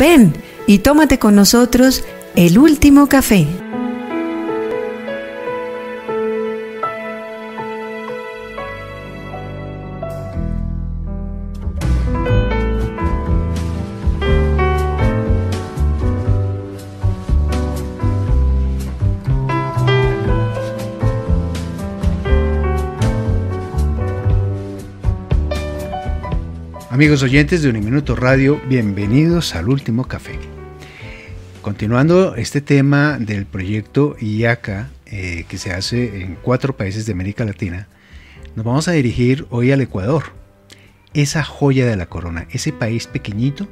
Ven y tómate con nosotros el último café. Amigos oyentes de Uniminuto Radio, bienvenidos al último café. Continuando este tema del proyecto IACA, eh, que se hace en cuatro países de América Latina, nos vamos a dirigir hoy al Ecuador, esa joya de la corona, ese país pequeñito,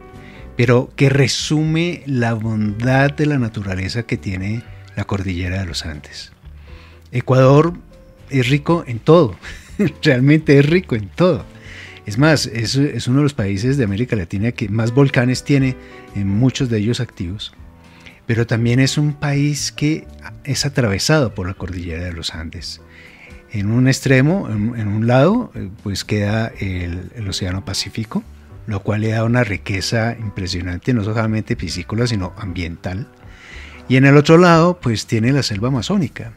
pero que resume la bondad de la naturaleza que tiene la cordillera de los Andes. Ecuador es rico en todo, realmente es rico en todo es más, es, uno de los países de América Latina que más volcanes tiene, en muchos de ellos activos, pero también es un país que es atravesado por la cordillera de los Andes. En un extremo, en, un lado, eh, pues queda el, el, Océano Pacífico, lo cual le da una riqueza impresionante, no solamente piscícola, sino ambiental. Y en el otro lado, pues tiene la selva amazónica,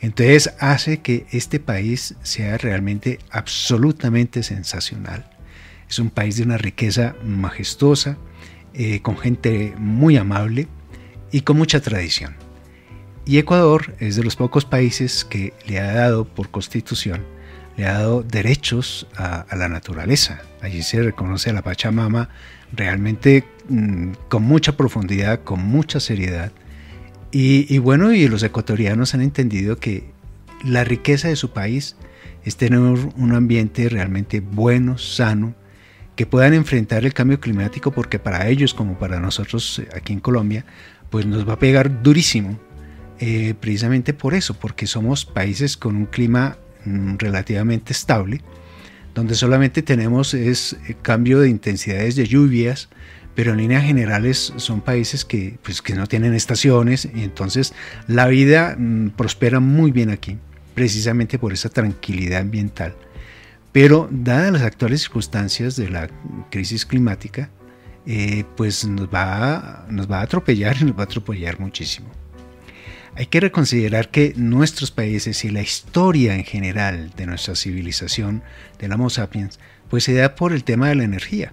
entonces hace que este país sea realmente absolutamente sensacional. Es un país de una riqueza majestuosa, eh, con gente muy amable y con mucha tradición. Y Ecuador es de los pocos países que le ha dado por constitución, le ha dado derechos a, la naturaleza. Allí se reconoce a la Pachamama realmente mm, con mucha profundidad, con mucha seriedad y, bueno, y los ecuatorianos han entendido que la riqueza de su país es tener un ambiente realmente bueno, sano, que puedan enfrentar el cambio climático, porque para ellos, como para nosotros eh, aquí en Colombia, pues nos va a pegar durísimo, eh, precisamente por eso, porque somos países con un clima mm, relativamente estable, donde solamente tenemos es eh, cambio de intensidades de lluvias, pero en líneas generales son países que, pues, que no tienen estaciones y entonces la vida mm, prospera muy bien aquí, precisamente por esa tranquilidad ambiental. Pero dadas las actuales circunstancias de la crisis climática, eh, pues nos va, nos va a atropellar y nos va a atropellar muchísimo. Hay que reconsiderar que nuestros países y la historia en general de nuestra civilización, del Homo sapiens, pues se da por el tema de la energía.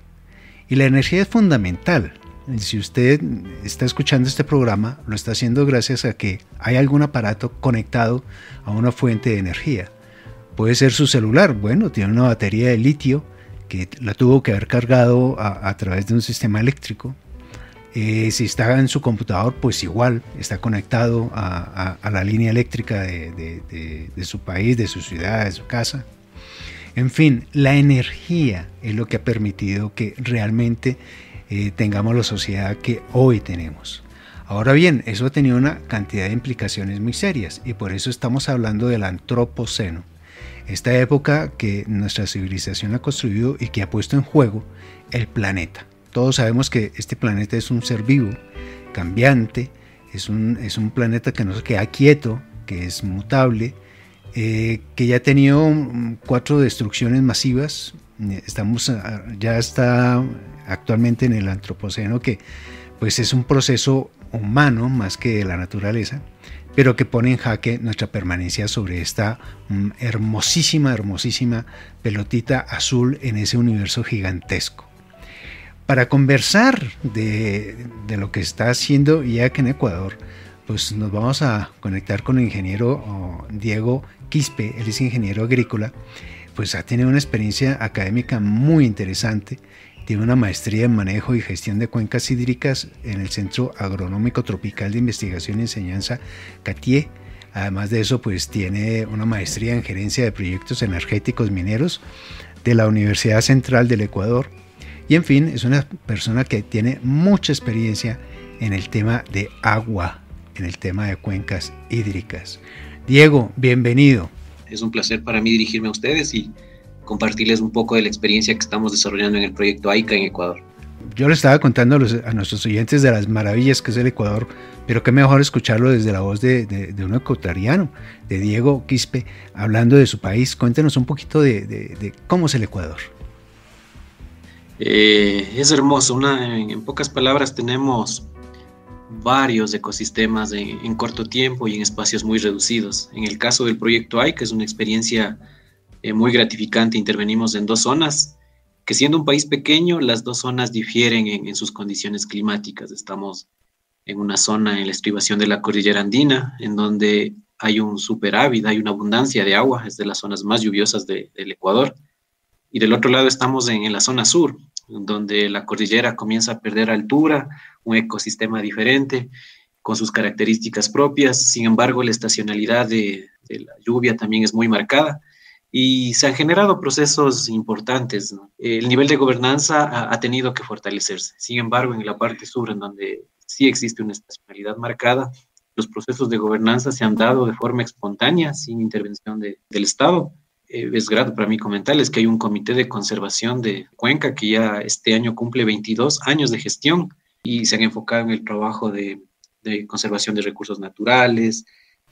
Y la energía es fundamental. Si usted está escuchando este programa, lo está haciendo gracias a que hay algún aparato conectado a una fuente de energía. Puede ser su celular, bueno, tiene una batería de litio que la tuvo que haber cargado a, través de un sistema eléctrico. Eh, si está en su computador, pues igual está conectado a, la línea eléctrica de, su país, de su ciudad, de su casa. En fin, la energía es lo que ha permitido que realmente eh, tengamos la sociedad que hoy tenemos. Ahora bien, eso ha tenido una cantidad de implicaciones muy serias y por eso estamos hablando del antropoceno. Esta época que nuestra civilización ha construido y que ha puesto en juego el planeta. Todos sabemos que este planeta es un ser vivo, cambiante, es un, es un planeta que no queda quieto, que es mutable, eh, que ya ha tenido cuatro destrucciones masivas. Estamos, ya está actualmente en el antropoceno, que pues es un proceso humano más que de la naturaleza, pero que pone en jaque nuestra permanencia sobre esta mm, hermosísima, hermosísima pelotita azul en ese universo gigantesco. Para conversar de, de lo que está haciendo IAC en Ecuador, pues nos vamos a conectar con el ingeniero oh, Diego Quispe, él es ingeniero agrícola, pues ha tenido una experiencia académica muy interesante. Tiene una maestría en manejo y gestión de cuencas hídricas en el Centro Agronómico Tropical de Investigación y Enseñanza CATIE. Además de eso, pues tiene una maestría en gerencia de proyectos energéticos mineros de la Universidad Central del Ecuador. Y en fin, es una persona que tiene mucha experiencia en el tema de agua, en el tema de cuencas hídricas. Diego, bienvenido. Es un placer para mí dirigirme a ustedes y compartirles un poco de la experiencia que estamos desarrollando en el proyecto AICA en Ecuador. Yo le estaba contando a, nuestros oyentes de las maravillas que es el Ecuador, pero qué mejor escucharlo desde la voz de, un ecuatoriano, de Diego Quispe, hablando de su país. Cuéntenos un poquito de, cómo es el Ecuador. Eh, es hermoso, una, en, pocas palabras tenemos varios ecosistemas en, corto tiempo y en espacios muy reducidos. En el caso del proyecto AI, que es una experiencia eh, muy gratificante, intervenimos en dos zonas, que siendo un país pequeño, las dos zonas difieren en, en sus condiciones climáticas. Estamos en una zona en la estribación de la cordillera andina, en donde hay un superávit, hay una abundancia de agua, es de las zonas más lluviosas del Ecuador. Y del otro lado estamos en, la zona sur, donde la cordillera comienza a perder altura, un ecosistema diferente, con sus características propias. Sin embargo, la estacionalidad de, la lluvia también es muy marcada y se han generado procesos importantes. El nivel de gobernanza ha, tenido que fortalecerse. Sin embargo, en la parte sur, en donde sí existe una estacionalidad marcada, los procesos de gobernanza se han dado de forma espontánea, sin intervención del Estado. Eh, es grato para mí comentarles que hay un comité de conservación de Cuenca que ya este año cumple 22 años de gestión y se han enfocado en el trabajo de, conservación de recursos naturales,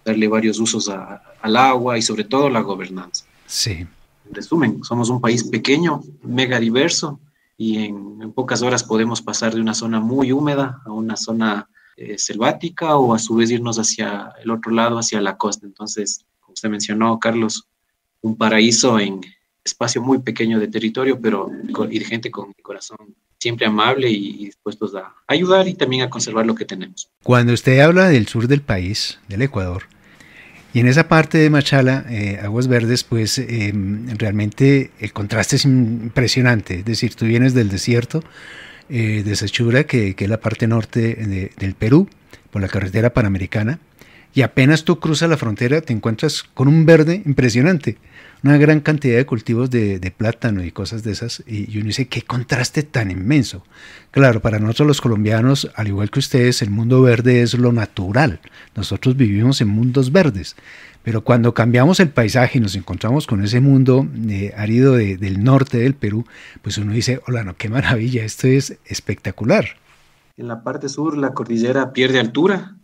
darle varios usos al agua y sobre todo la gobernanza. Sí. En resumen, somos un país pequeño, mega diverso y en, en pocas horas podemos pasar de una zona muy húmeda a una zona eh, selvática o a su vez irnos hacia el otro lado, hacia la costa. Entonces, como usted mencionó, Carlos, un paraíso en espacio muy pequeño de territorio, pero y de gente con corazón siempre amable y, dispuestos a ayudar y también a conservar lo que tenemos. Cuando usted habla del sur del país, del Ecuador, y en esa parte de Machala, eh, Aguas Verdes, pues em, realmente el contraste es impresionante. Es decir, tú vienes del desierto, eh, de Sechura, que, es la parte norte del Perú, por la carretera panamericana, y apenas tú cruzas la frontera te encuentras con un verde impresionante, una gran cantidad de cultivos de, plátano y cosas de esas, y, uno dice, qué contraste tan inmenso. Claro, para nosotros los colombianos, al igual que ustedes, el mundo verde es lo natural, nosotros vivimos en mundos verdes, pero cuando cambiamos el paisaje y nos encontramos con ese mundo eh, árido del norte del Perú, pues uno dice, hola, no, qué maravilla, esto es espectacular. En la parte sur la cordillera pierde altura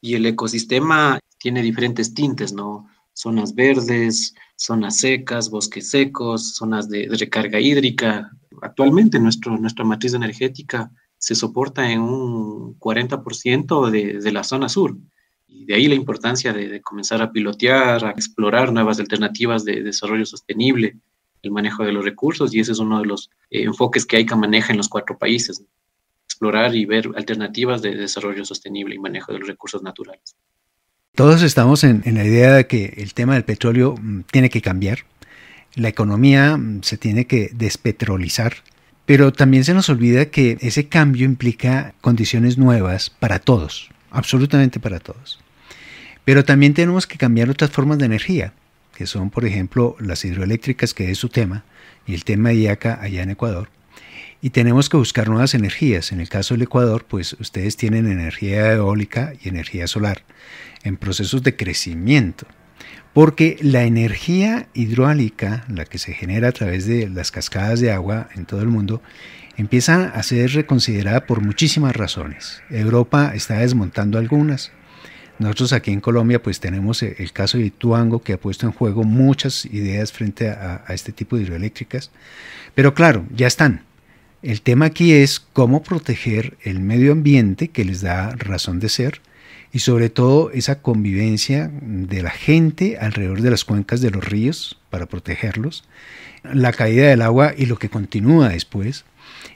y el ecosistema tiene diferentes tintes, ¿no? Zonas verdes, zonas secas, bosques secos, zonas de, recarga hídrica. Actualmente nuestro, nuestra matriz energética se soporta en un 40% de, de la zona sur. Y de ahí la importancia de, comenzar a pilotear, a explorar nuevas alternativas de desarrollo sostenible, el manejo de los recursos, y ese es uno de los eh, enfoques que hay que manejar en los cuatro países. Explorar y ver alternativas de desarrollo sostenible y manejo de los recursos naturales. Todos estamos en, en la idea de que el tema del petróleo mm, tiene que cambiar, la economía mm, se tiene que despetrolizar, pero también se nos olvida que ese cambio implica condiciones nuevas para todos, absolutamente para todos. Pero también tenemos que cambiar otras formas de energía, que son, por ejemplo, las hidroeléctricas, que es su tema, y el tema de IACA allá en Ecuador. Y tenemos que buscar nuevas energías. En el caso del Ecuador, pues ustedes tienen energía eólica y energía solar en procesos de crecimiento. Porque la energía hidráulica, la que se genera a través de las cascadas de agua en todo el mundo, empieza a ser reconsiderada por muchísimas razones. Europa está desmontando algunas. Nosotros aquí en Colombia pues tenemos el caso de Tuango que ha puesto en juego muchas ideas frente a, a este tipo de hidroeléctricas. Pero claro, ya están. El tema aquí es cómo proteger el medio ambiente que les da razón de ser y sobre todo esa convivencia de la gente alrededor de las cuencas de los ríos para protegerlos, la caída del agua y lo que continúa después,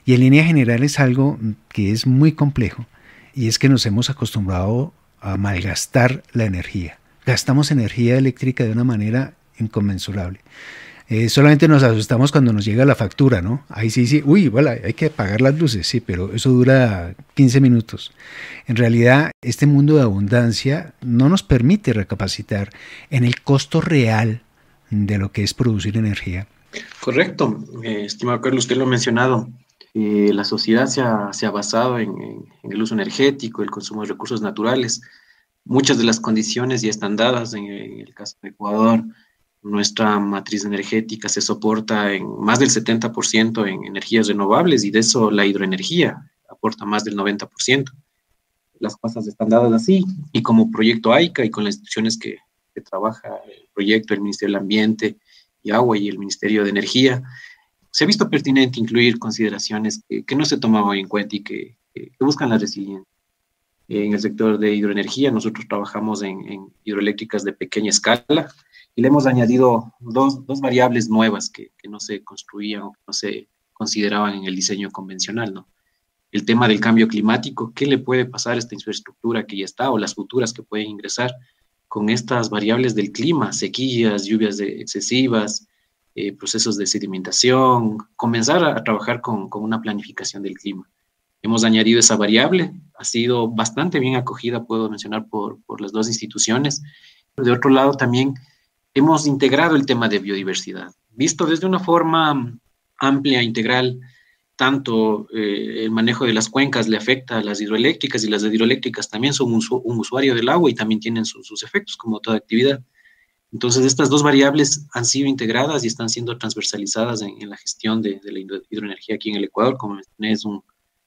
y en línea general es algo que es muy complejo y es que nos hemos acostumbrado a malgastar la energía. Gastamos energía eléctrica de una manera inconmensurable. Eh, solamente nos asustamos cuando nos llega la factura, ¿no? Ahí sí, sí, uy, bueno, hay que apagar las luces, sí, pero eso dura 15 minutos. En realidad, este mundo de abundancia no nos permite recapacitar en el costo real de lo que es producir energía. Correcto, eh, estimado Carlos, usted lo ha mencionado. Eh, la sociedad se ha, basado en, el uso energético, el consumo de recursos naturales. Muchas de las condiciones ya están dadas en, el caso de Ecuador. Nuestra matriz energética se soporta en más del 70% en energías renovables y de eso la hidroenergía aporta más del 90%. Las cosas están dadas así y como proyecto AICA y con las instituciones que, que trabaja el proyecto, el Ministerio del Ambiente y Agua y el Ministerio de Energía, se ha visto pertinente incluir consideraciones que, no se tomaban en cuenta y que, buscan la resiliencia. En el sector de hidroenergía, nosotros trabajamos en, hidroeléctricas de pequeña escala y le hemos añadido dos, dos variables nuevas que, que, no se construían o que no se consideraban en el diseño convencional, ¿no? El tema del cambio climático, ¿qué le puede pasar a esta infraestructura que ya está o las futuras que pueden ingresar con estas variables del clima, sequías, lluvias excesivas, eh, procesos de sedimentación, comenzar a, trabajar con, una planificación del clima. Hemos añadido esa variable, ha sido bastante bien acogida, puedo mencionar, por, las dos instituciones. De otro lado, también hemos integrado el tema de biodiversidad, visto desde una forma amplia, integral, tanto eh, el manejo de las cuencas le afecta a las hidroeléctricas y las hidroeléctricas también son un, usuario del agua y también tienen sus efectos como toda actividad. Entonces, estas dos variables han sido integradas y están siendo transversalizadas en, la gestión de, la hidroenergía aquí en el Ecuador, como es un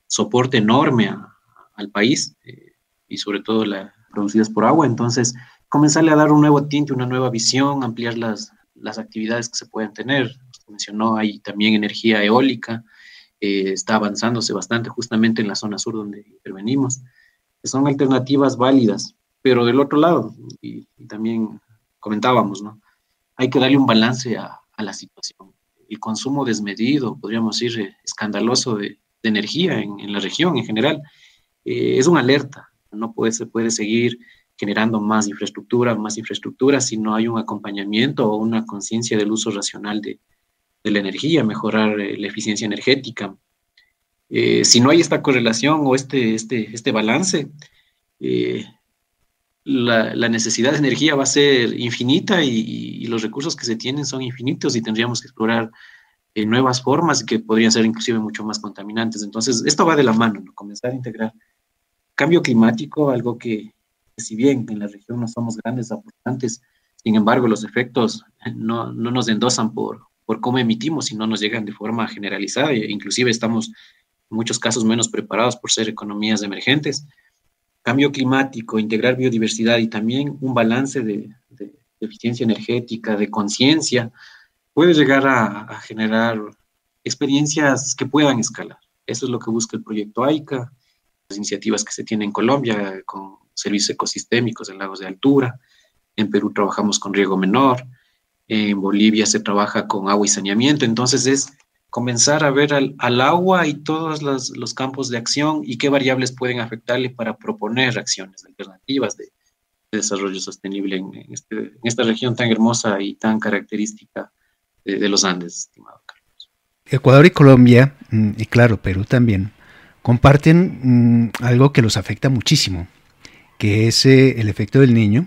soporte enorme al país eh, y sobre todo la, producidas por agua. Entonces, comenzarle a dar un nuevo tinte, una nueva visión, ampliar las, las actividades que se pueden tener. Usted mencionó, hay también energía eólica, eh, está avanzándose bastante justamente en la zona sur donde intervenimos. Son alternativas válidas, pero del otro lado, y también comentábamos, ¿no? Hay que darle un balance a, la situación. El consumo desmedido, podríamos decir, eh, escandaloso de, energía en, la región en general, eh, es una alerta. No puede, se puede seguir generando más infraestructura, más infraestructura si no hay un acompañamiento o una conciencia del uso racional de, la energía, mejorar eh, la eficiencia energética. si no hay esta correlación o este, este, este balance, la, necesidad de energía va a ser infinita y, los recursos que se tienen son infinitos y tendríamos que explorar eh, nuevas formas que podrían ser inclusive mucho más contaminantes. Entonces, esto va de la mano, ¿no? comenzar a integrar cambio climático, algo que, si bien en la región no somos grandes aportantes, sin embargo, los efectos no, no nos endosan por, por cómo emitimos, sino nos llegan de forma generalizada e inclusive estamos en muchos casos menos preparados por ser economías emergentes cambio climático, integrar biodiversidad y también un balance de, eficiencia energética, de conciencia, puede llegar a, generar experiencias que puedan escalar. Eso es lo que busca el proyecto AICA, las iniciativas que se tienen en Colombia con servicios ecosistémicos en lagos de altura. En Perú trabajamos con riego menor. En Bolivia se trabaja con agua y saneamiento. Entonces es comenzar a ver al, agua y todos los, campos de acción y qué variables pueden afectarle para proponer acciones alternativas de, desarrollo sostenible este, en, esta región tan hermosa y tan característica de, los Andes, estimado Carlos. Ecuador y Colombia, mm, y claro, Perú también, comparten mm, algo que los afecta muchísimo, que es eh, el efecto del niño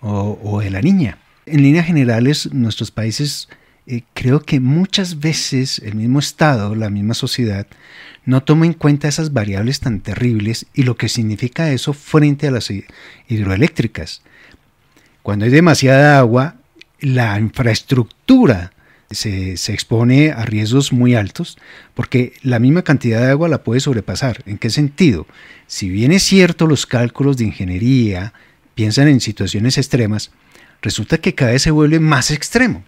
o, o de la niña. En líneas generales, nuestros países eh, creo que muchas veces el mismo Estado, la misma sociedad, no toma en cuenta esas variables tan terribles y lo que significa eso frente a las hidroeléctricas. Cuando hay demasiada agua, la infraestructura se, expone a riesgos muy altos porque la misma cantidad de agua la puede sobrepasar. ¿En qué sentido? Si bien es cierto los cálculos de ingeniería piensan en situaciones extremas, resulta que cada vez se vuelve más extremo.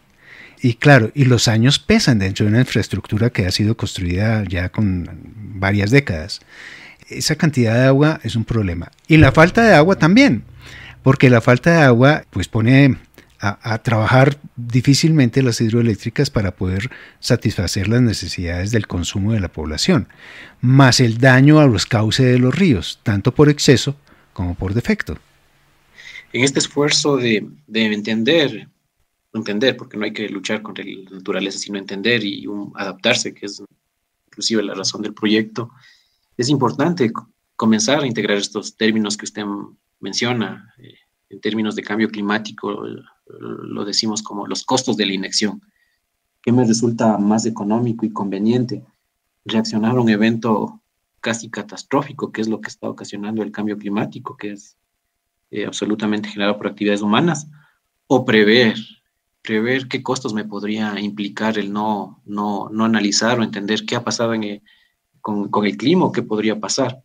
Y claro, y los años pesan dentro de una infraestructura que ha sido construida ya con varias décadas. Esa cantidad de agua es un problema. Y la falta de agua también, porque la falta de agua pues pone a, trabajar difícilmente las hidroeléctricas para poder satisfacer las necesidades del consumo de la población, más el daño a los cauces de los ríos, tanto por exceso como por defecto. En este esfuerzo de, de entender entender, porque no hay que luchar contra la naturaleza, sino entender y adaptarse, que es inclusive la razón del proyecto, es importante comenzar a integrar estos términos que usted menciona, eh, en términos de cambio climático, lo decimos como los costos de la inacción. ¿Qué me resulta más económico y conveniente? Reaccionar a un evento casi catastrófico, que es lo que está ocasionando el cambio climático, que es eh, absolutamente generado por actividades humanas, o prever prever qué costos me podría implicar el no, no, no analizar o entender qué ha pasado con, el clima o qué podría pasar.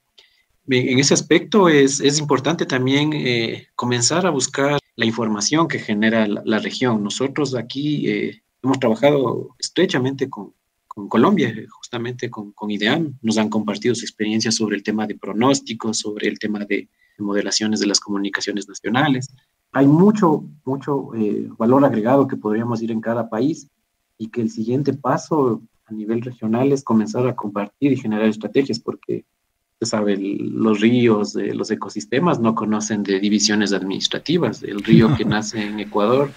En ese aspecto es, importante también eh, comenzar a buscar la información que genera la, región. Nosotros aquí eh, hemos trabajado estrechamente con, con Colombia, justamente con, con IDEAM. Nos han compartido su experiencia sobre el tema de pronósticos, sobre el tema de, modelaciones de las comunicaciones nacionales. Hay mucho, mucho eh, valor agregado que podríamos ir en cada país y que el siguiente paso a nivel regional es comenzar a compartir y generar estrategias, porque sabe, los ríos, de los ecosistemas no conocen de divisiones administrativas. El río que nace en Ecuador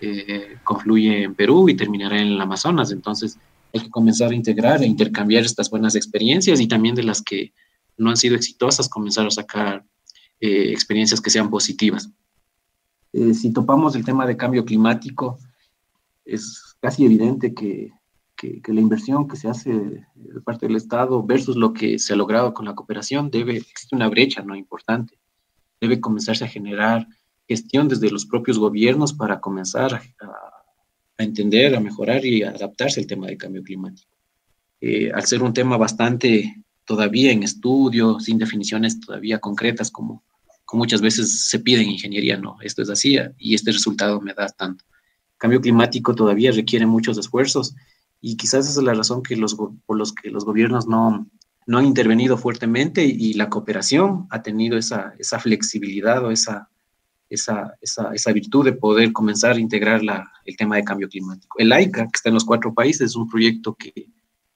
eh, confluye en Perú y terminará en el Amazonas. Entonces, hay que comenzar a integrar e intercambiar estas buenas experiencias y también de las que no han sido exitosas, comenzar a sacar eh, experiencias que sean positivas. Eh, si topamos el tema de cambio climático, es casi evidente que, que, la inversión que se hace de parte del Estado versus lo que se ha logrado con la cooperación debe, existe una brecha no importante. Debe comenzarse a generar gestión desde los propios gobiernos para comenzar a, a entender, a mejorar y a adaptarse al tema del cambio climático. Eh, al ser un tema bastante todavía en estudio, sin definiciones todavía concretas como, como muchas veces se pide en ingeniería, no, esto es así y este resultado me da tanto. Cambio climático todavía requiere muchos esfuerzos y quizás esa es la razón que los, por los que los gobiernos no, no han intervenido fuertemente y la cooperación ha tenido esa, esa flexibilidad o esa, esa, esa, esa, virtud de poder comenzar a integrar la, el tema de cambio climático. El AICA, que está en los cuatro países, es un proyecto que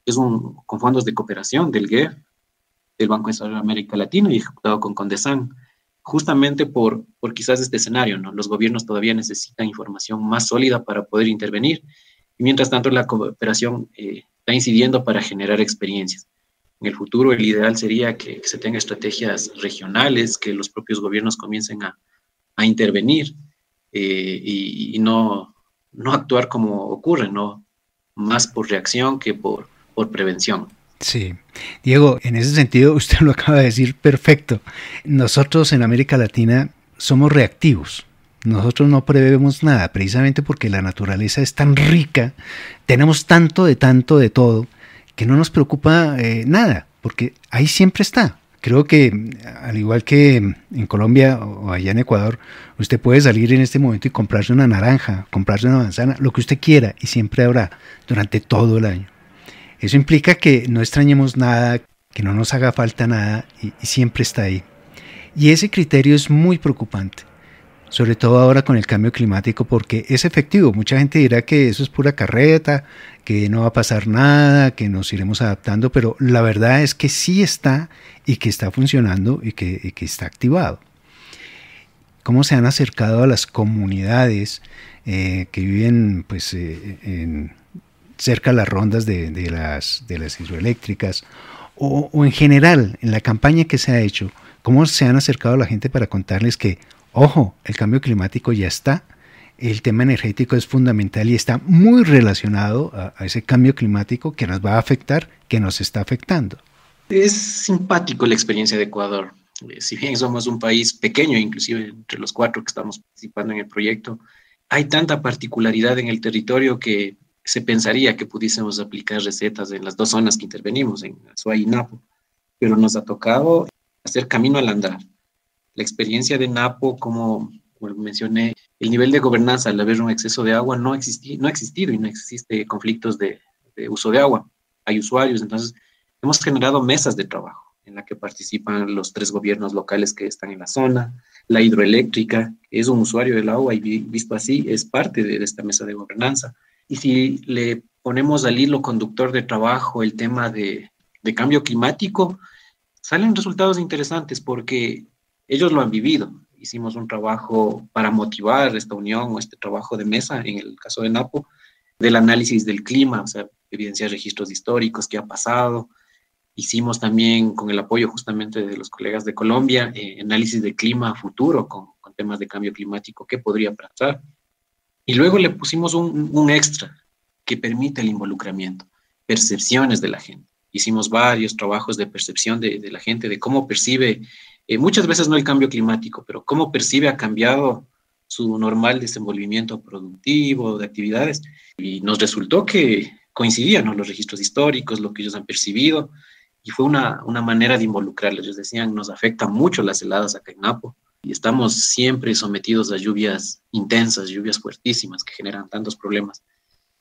es un, con fondos de cooperación del GEF, del Banco de Desarrollo de América Latina y ejecutado con Condesan, justamente por, por quizás este escenario, ¿no? Los gobiernos todavía necesitan información más sólida para poder intervenir y mientras tanto la cooperación eh, está incidiendo para generar experiencias. En el futuro el ideal sería que, se tenga estrategias regionales, que los propios gobiernos comiencen a, intervenir eh, y, no, no actuar como ocurre, ¿no? Más por reacción que por, por prevención. Sí, Diego, en ese sentido usted lo acaba de decir perfecto. Nosotros en América Latina somos reactivos. Nosotros no prevemos nada, precisamente porque la naturaleza es tan rica, tenemos tanto de tanto de todo, que no nos preocupa eh, nada, porque ahí siempre está. Creo que al igual que en Colombia o allá en Ecuador, usted puede salir en este momento y comprarse una naranja, comprarse una manzana, lo que usted quiera y siempre habrá durante todo el año. Eso implica que no extrañemos nada, que no nos haga falta nada y, y siempre está ahí. Y ese criterio es muy preocupante sobre todo ahora con el cambio climático, porque es efectivo. Mucha gente dirá que eso es pura carreta, que no va a pasar nada, que nos iremos adaptando, pero la verdad es que sí está y que está funcionando y que, está activado. ¿Cómo se han acercado a las comunidades eh, que viven pues, eh, cerca de las rondas de, las, de las hidroeléctricas? O, o en general, en la campaña que se ha hecho, ¿cómo se han acercado a la gente para contarles que, Ojo, el cambio climático ya está. El tema energético es fundamental y está muy relacionado a, ese cambio climático que nos va a afectar, que nos está afectando. Es simpático la experiencia de Ecuador. Eh, si bien somos un país pequeño, inclusive entre los cuatro que estamos participando en el proyecto, hay tanta particularidad en el territorio que se pensaría que pudiésemos aplicar recetas en las dos zonas que intervenimos, en Azuay y Napo, pero nos ha tocado hacer camino al andar la experiencia de Napo, como, mencioné, el nivel de gobernanza al haber un exceso de agua no, existi no ha existido y no existe conflictos de, uso de agua. Hay usuarios, entonces hemos generado mesas de trabajo en la que participan los tres gobiernos locales que están en la zona, la hidroeléctrica, que es un usuario del agua y visto así es parte de, esta mesa de gobernanza. Y si le ponemos al hilo conductor de trabajo el tema de, de cambio climático, salen resultados interesantes porque ellos lo han vivido. Hicimos un trabajo para motivar esta unión o este trabajo de mesa, en el caso de Napo, del análisis del clima, o sea, evidenciar registros históricos, qué ha pasado. Hicimos también, con el apoyo justamente de los colegas de Colombia, eh, análisis de clima futuro con, temas de cambio climático, qué podría pasar. Y luego le pusimos un, extra que permite el involucramiento, percepciones de la gente. Hicimos varios trabajos de percepción de la gente, de cómo percibe eh, muchas veces no el cambio climático, pero cómo percibe ha cambiado su normal desenvolvimiento productivo, de actividades. Y nos resultó que coincidían los registros históricos, lo que ellos han percibido, y fue una, una manera de involucrarles. Ellos decían, nos afectan mucho las heladas acá en Napo, y estamos siempre sometidos a lluvias intensas, lluvias fuertísimas que generan tantos problemas.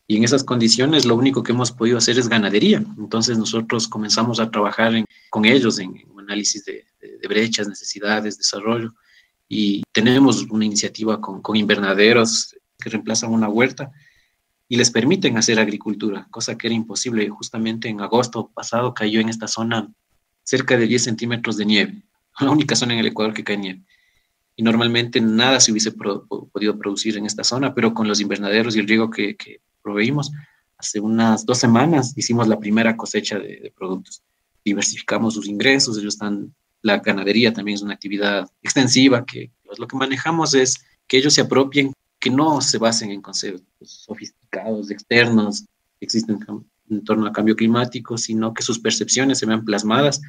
Y en esas condiciones lo único que hemos podido hacer es ganadería. Entonces nosotros comenzamos a trabajar con ellos en, análisis de, brechas, necesidades, desarrollo. Y tenemos una iniciativa con, con invernaderos que reemplazan una huerta y les permiten hacer agricultura, cosa que era imposible. Justamente en agosto pasado cayó en esta zona cerca de 10 centímetros de nieve, la única zona en el Ecuador que cae nieve. Y normalmente nada se hubiese podido producir en esta zona, pero con los invernaderos y el riego que, que proveímos, hace unas dos semanas hicimos la primera cosecha de, productos. Diversificamos sus ingresos, ellos están, la ganadería también es una actividad extensiva, que pues, lo que manejamos es que ellos se apropien, que no se basen en conceptos sofisticados, externos, que existen en torno al cambio climático, sino que sus percepciones se vean plasmadas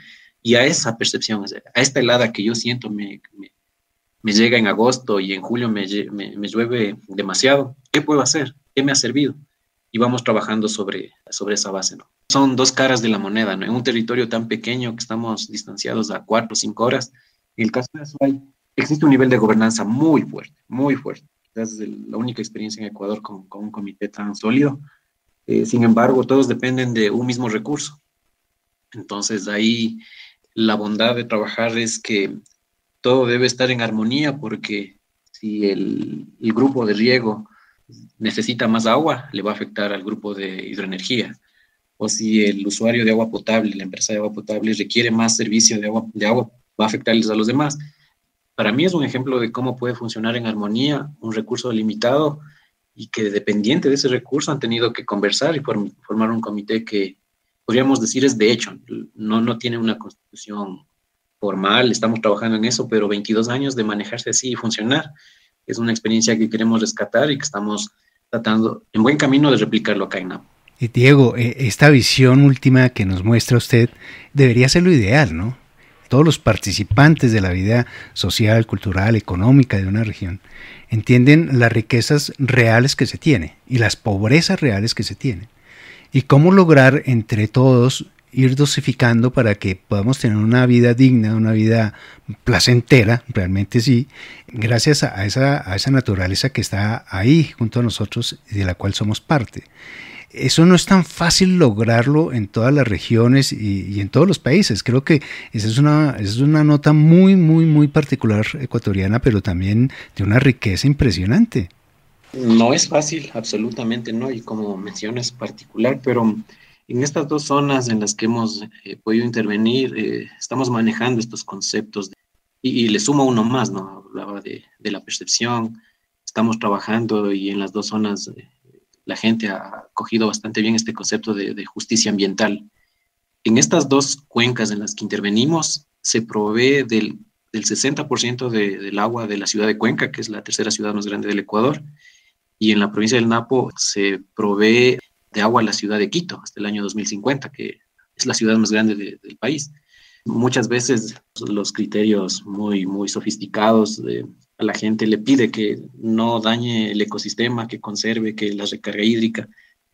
y a esa percepción, a esta helada que yo siento me, llega en agosto y en julio me, me, llueve demasiado, ¿qué puedo hacer? ¿Qué me ha servido? Y vamos trabajando sobre, sobre esa base. ¿no? Son dos caras de la moneda, ¿no? En un territorio tan pequeño que estamos distanciados a cuatro o cinco horas, en el caso de Azuay, existe un nivel de gobernanza muy fuerte, muy fuerte. Es la única experiencia en Ecuador con, con un comité tan sólido. Eh, sin embargo, todos dependen de un mismo recurso. Entonces, ahí la bondad de trabajar es que todo debe estar en armonía porque si el, el grupo de riego necesita más agua, le va a afectar al grupo de hidroenergía. O si el usuario de agua potable, la empresa de agua potable, requiere más servicio de agua, de agua, va a afectarles a los demás. Para mí es un ejemplo de cómo puede funcionar en armonía un recurso limitado y que dependiente de ese recurso han tenido que conversar y formar un comité que podríamos decir es de hecho, no, no tiene una constitución formal, estamos trabajando en eso, pero 22 años de manejarse así y funcionar es una experiencia que queremos rescatar y que estamos tratando en buen camino de replicarlo acá en. Y Diego, eh, esta visión última que nos muestra usted debería ser lo ideal, ¿no? Todos los participantes de la vida social, cultural, económica de una región entienden las riquezas reales que se tiene y las pobrezas reales que se tienen. Y cómo lograr entre todos ir dosificando para que podamos tener una vida digna, una vida placentera, realmente sí, gracias a esa, a esa naturaleza que está ahí junto a nosotros y de la cual somos parte. Eso no es tan fácil lograrlo en todas las regiones y, en todos los países. Creo que esa es, una, esa es una nota muy, muy, muy particular ecuatoriana, pero también de una riqueza impresionante. No es fácil, absolutamente no, y como mencionas particular, pero en estas dos zonas en las que hemos eh, podido intervenir, eh, estamos manejando estos conceptos y, le sumo uno más, ¿no? Hablaba de, la percepción, estamos trabajando y en las dos zonas eh, la gente ha cogido bastante bien este concepto de, justicia ambiental. En estas dos cuencas en las que intervenimos, se provee del, del 60% del agua de la ciudad de Cuenca, que es la tercera ciudad más grande del Ecuador, y en la provincia del Napo se provee de agua a la ciudad de Quito hasta el año 2050, que es la ciudad más grande del país. Muchas veces los criterios muy, muy sofisticados a la gente le pide que no dañe el ecosistema, que conserve, que la recarga hídrica,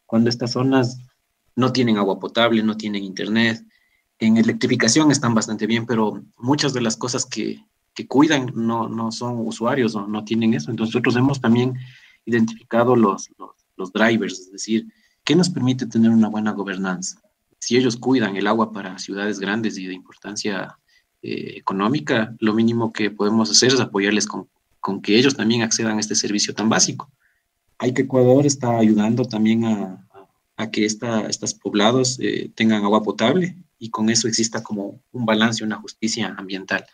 cuando estas zonas no tienen agua potable, no tienen internet. En electrificación están bastante bien, pero muchas de las cosas que, que cuidan no, no son usuarios o no tienen eso. Entonces nosotros hemos también identificado los, los, los drivers, es decir, ¿Qué nos permite tener una buena gobernanza? Si ellos cuidan el agua para ciudades grandes y de importancia eh, económica, lo mínimo que podemos hacer es apoyarles con, que ellos también accedan a este servicio tan básico. Hay que Ecuador está ayudando también a, que esta, estos poblados eh, tengan agua potable y con eso exista como un balance, una justicia ambiental.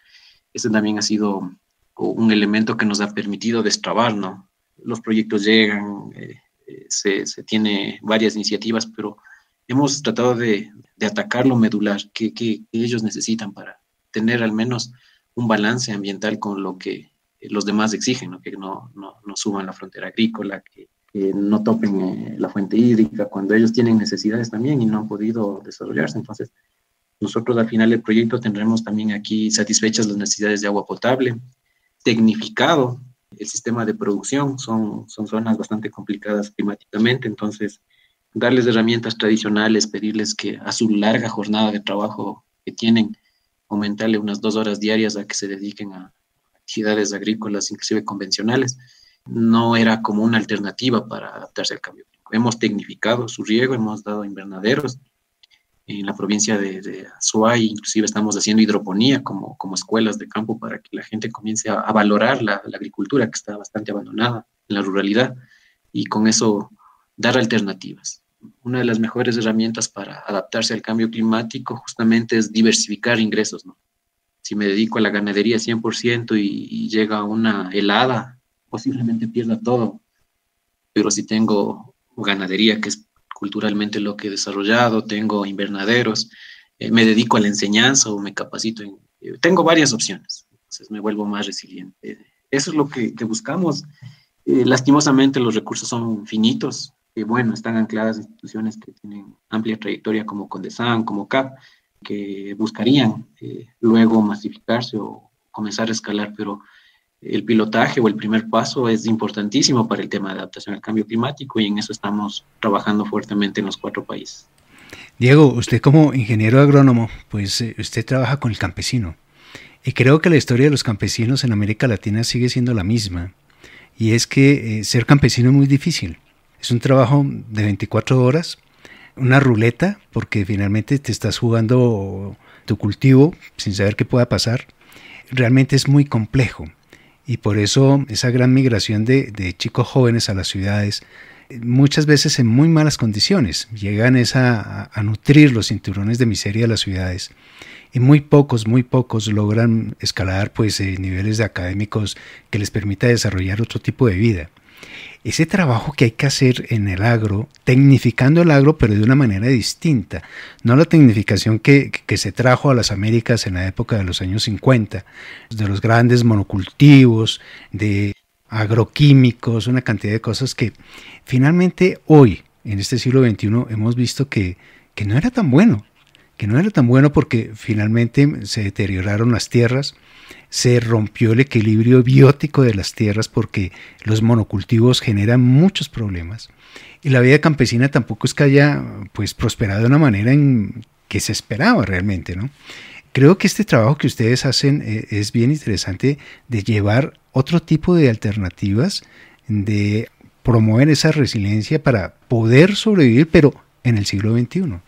Ese también ha sido un elemento que nos ha permitido destrabar, ¿no? Los proyectos llegan, eh, se, se, tiene varias iniciativas, pero hemos tratado de, de atacar lo medular que, que, ellos necesitan para tener al menos un balance ambiental con lo que los demás exigen, ¿no? que no, no, no, suban la frontera agrícola, que, no topen eh, la fuente hídrica, cuando ellos tienen necesidades también y no han podido desarrollarse. Entonces, nosotros al final del proyecto tendremos también aquí satisfechas las necesidades de agua potable, tecnificado el sistema de producción, son, son zonas bastante complicadas climáticamente, entonces darles herramientas tradicionales, pedirles que a su larga jornada de trabajo que tienen, aumentarle unas dos horas diarias a que se dediquen a actividades agrícolas, inclusive convencionales, no era como una alternativa para adaptarse al cambio hemos tecnificado su riego, hemos dado invernaderos. En la provincia de, de Azuay, inclusive estamos haciendo hidroponía como, como escuelas de campo para que la gente comience a, valorar la, la, agricultura que está bastante abandonada en la ruralidad y con eso dar alternativas. Una de las mejores herramientas para adaptarse al cambio climático justamente es diversificar ingresos, ¿no? Si me dedico a la ganadería 100% y, y llega una helada, posiblemente pierda todo. Pero si tengo ganadería, que es culturalmente lo que he desarrollado, tengo invernaderos, eh, me dedico a la enseñanza o me capacito. En, eh, tengo varias opciones, entonces me vuelvo más resiliente. Eso es lo que, que buscamos. Eh, lastimosamente los recursos son finitos, que bueno, están ancladas instituciones que tienen amplia trayectoria como Condesan, como CAP, que buscarían luego masificarse o comenzar a escalar, pero el pilotaje o el primer paso es importantísimo para el tema de adaptación al cambio climático y en eso estamos trabajando fuertemente en los cuatro países. Diego, usted como ingeniero agrónomo, pues eh, usted trabaja con el campesino. Y creo que la historia de los campesinos en América Latina sigue siendo la misma. Y es que eh, ser campesino es muy difícil. Es un trabajo de 24 horas, una ruleta, porque finalmente te estás jugando tu cultivo sin saber qué pueda pasar. Realmente es muy complejo. Y por eso esa gran migración de, chicos jóvenes a las ciudades, muchas veces en muy malas condiciones, llegan a, a nutrir los cinturones de miseria de las ciudades y muy pocos, muy pocos logran escalar pues eh, niveles académicos que les permita desarrollar otro tipo de vida ese trabajo que hay que hacer en el agro, tecnificando el agro, pero de una manera distinta. No la tecnificación que, se trajo a las Américas en la época de los años 50, de los grandes monocultivos, de agroquímicos, una cantidad de cosas que finalmente hoy, en este siglo XXI, hemos visto que, que no era tan bueno, que no era tan bueno porque finalmente se deterioraron las tierras, se rompió el equilibrio biótico de las tierras porque los monocultivos generan muchos problemas. Y la vida campesina tampoco es que haya pues prosperado de una manera en que se esperaba realmente, ¿no? Creo que este trabajo que ustedes hacen eh, es bien interesante de llevar otro tipo de alternativas, de promover esa resiliencia para poder sobrevivir, pero en el siglo XXI.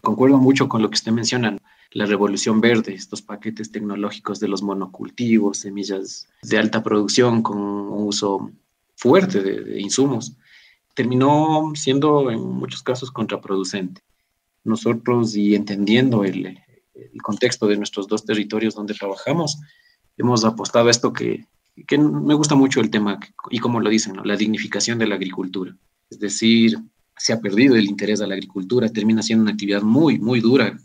Concuerdo mucho con lo que usted menciona la revolución verde, estos paquetes tecnológicos de los monocultivos, semillas de alta producción con un uso fuerte de, insumos, terminó siendo en muchos casos contraproducente. Nosotros, y entendiendo el, contexto de nuestros dos territorios donde trabajamos, hemos apostado a esto que, me gusta mucho el tema, y como lo dicen, la dignificación de la agricultura. Es decir, se ha perdido el interés a la agricultura, termina siendo una actividad muy, muy dura,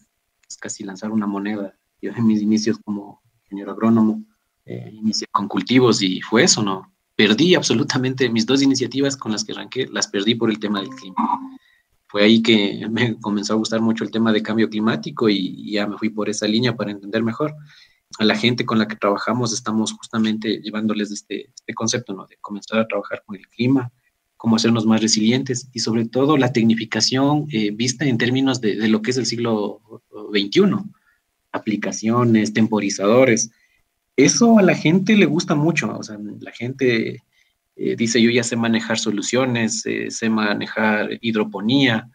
casi lanzar una moneda. Yo en mis inicios como ingeniero agrónomo eh, inicié con cultivos y fue eso, ¿no? Perdí absolutamente mis dos iniciativas con las que arranqué, las perdí por el tema del clima. Fue ahí que me comenzó a gustar mucho el tema de cambio climático y, ya me fui por esa línea para entender mejor. A la gente con la que trabajamos estamos justamente llevándoles este, este concepto, ¿no? De comenzar a trabajar con el clima, cómo hacernos más resilientes y sobre todo la tecnificación eh, vista en términos de, lo que es el siglo XXI, aplicaciones, temporizadores. Eso a la gente le gusta mucho, o sea, la gente eh, dice yo ya sé manejar soluciones, eh, sé manejar hidroponía,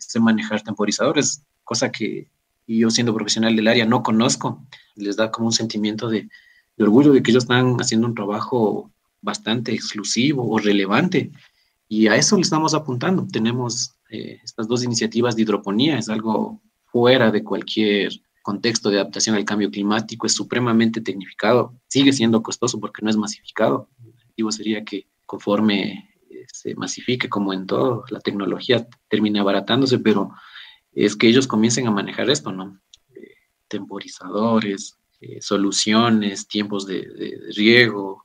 sé manejar temporizadores, cosa que yo siendo profesional del área no conozco, les da como un sentimiento de orgullo de que ellos están haciendo un trabajo bastante exclusivo o relevante y a eso le estamos apuntando. Tenemos eh, estas dos iniciativas de hidroponía, es algo fuera de cualquier contexto de adaptación al cambio climático, es supremamente tecnificado, sigue siendo costoso porque no es masificado. El objetivo sería que conforme eh, se masifique, como en todo, la tecnología termine abaratándose, pero es que ellos comiencen a manejar esto, ¿no? Eh, temporizadores, soluciones, tiempos de riego,